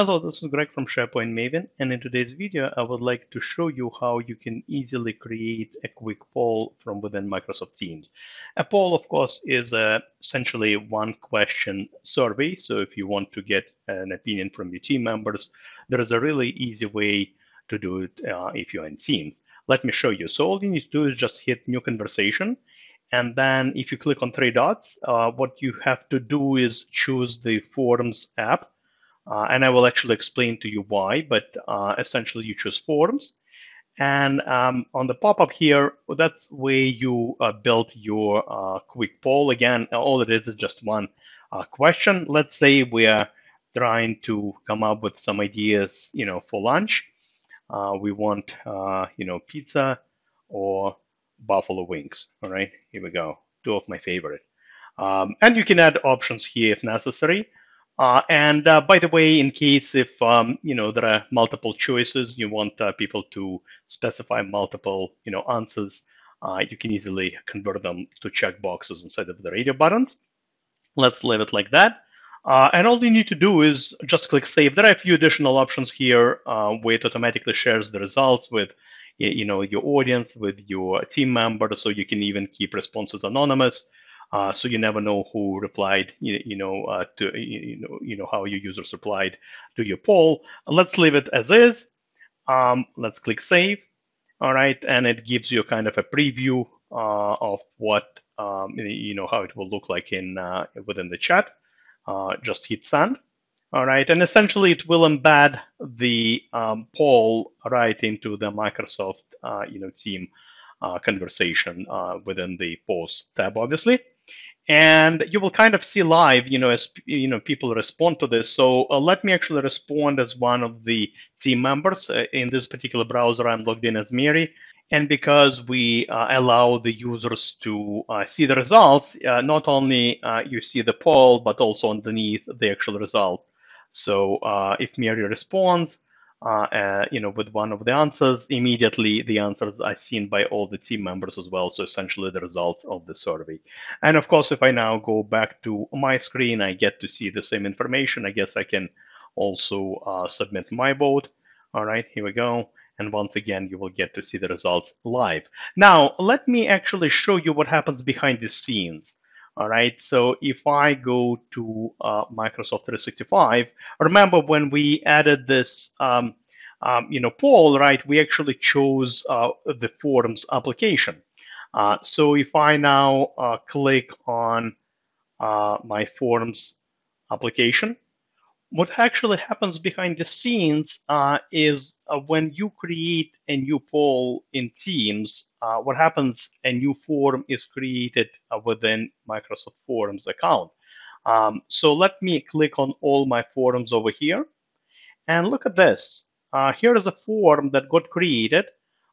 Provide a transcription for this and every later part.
Hello, this is Greg from SharePoint Maven, and in today's video, I would like to show you how you can easily create a quick poll from within Microsoft Teams. A poll, of course, is uh, essentially one question survey. So if you want to get an opinion from your team members, there is a really easy way to do it uh, if you're in Teams. Let me show you. So all you need to do is just hit new conversation. And then if you click on three dots, uh, what you have to do is choose the Forms app uh, and I will actually explain to you why, but uh, essentially you choose forms. And um, on the pop-up here, that's where you uh, build your uh, quick poll. Again, all it is is just one uh, question. Let's say we're trying to come up with some ideas, you know, for lunch. Uh, we want, you know, pizza or buffalo wings. All right, here we go. Two of my favorite. Um, and you can add options here if necessary. Uh, and uh, by the way, in case if um, you know there are multiple choices, you want uh, people to specify multiple you know answers, uh, you can easily convert them to check boxes instead of the radio buttons. Let's leave it like that. Uh, and all you need to do is just click save. There are a few additional options here uh, where it automatically shares the results with you know your audience, with your team members, so you can even keep responses anonymous. Uh, so you never know who replied, you, you know, uh, to you know, you know how your users replied to your poll. Let's leave it as is. Um, let's click save. All right, and it gives you kind of a preview uh, of what um, you know how it will look like in uh, within the chat. Uh, just hit send. All right, and essentially it will embed the um, poll right into the Microsoft uh, you know team conversation within the post tab, obviously and you will kind of see live, you know, as you know, people respond to this. So uh, let me actually respond as one of the team members. Uh, in this particular browser, I'm logged in as Mary. And because we uh, allow the users to uh, see the results, uh, not only uh, you see the poll, but also underneath the actual result. So if Mary responds, uh, uh, you know, with one of the answers, immediately the answers are seen by all the team members as well. So essentially the results of the survey. And of course, if I now go back to my screen, I get to see the same information. I guess I can also uh, submit my vote. All right, here we go. And once again, you will get to see the results live. Now, let me actually show you what happens behind the scenes. All right, so if I go to uh, Microsoft 365, remember when we added this, um, um, you know, poll, right? We actually chose uh, the Forms application. Uh, so if I now uh, click on uh, my Forms application, what actually happens behind the scenes uh, is uh, when you create a new poll in Teams, uh, what happens, a new form is created uh, within Microsoft Forms account. Um, so let me click on all my forums over here. And look at this. Uh, here is a form that got created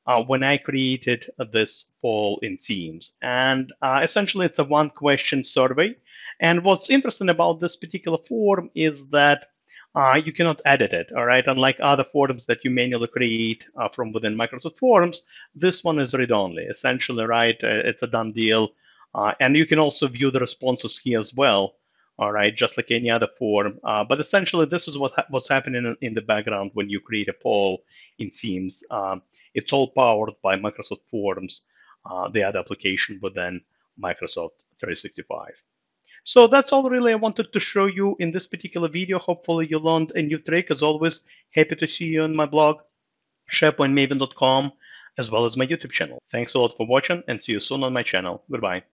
uh, when I created this poll in Teams. And essentially, it's a one question survey. And what's interesting about this particular form is that uh, you cannot edit it, all right? Unlike other forms that you manually create uh, from within Microsoft Forms, this one is read-only, essentially, right? Uh, it's a done deal. Uh, and you can also view the responses here as well, all right, just like any other form. Uh, but essentially, this is what ha what's happening in, in, the background when you create a poll in Teams. Um, it's all powered by Microsoft Forms, uh, the other application within Microsoft 365. So that's all really I wanted to show you in this particular video. Hopefully you learned a new trick. As always, happy to see you on my blog, sharepointmaven.com, as well as my YouTube channel. Thanks a lot for watching and see you soon on my channel. Goodbye.